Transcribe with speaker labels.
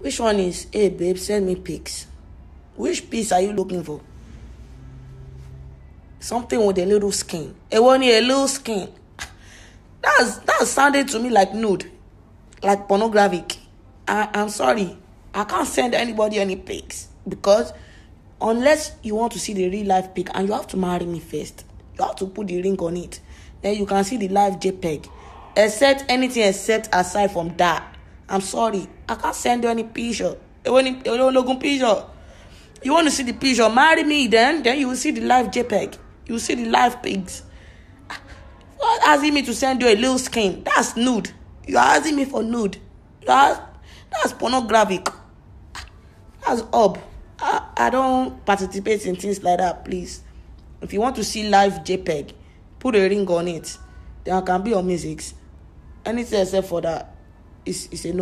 Speaker 1: Which one is, hey babe, send me pics. Which piece are you looking for? Something with a little skin. A one a little skin. That's that's sounding to me like nude, like pornographic. I, I'm sorry, I can't send anybody any pics because unless you want to see the real life pic and you have to marry me first, you have to put the ring on it. Then you can see the live JPEG. Except anything except aside from that. I'm sorry, I can't send you any picture. Any picture. You want to see the picture? Marry me then. Then you will see the live JPEG. You will see the live pics. What asking me to send you a little skin? That's nude. You are asking me for nude. That's that's pornographic. That's up. I, I don't participate in things like that, please. If you want to see live JPEG, put a ring on it. Then I can be on music. Anything except for that it's, it's no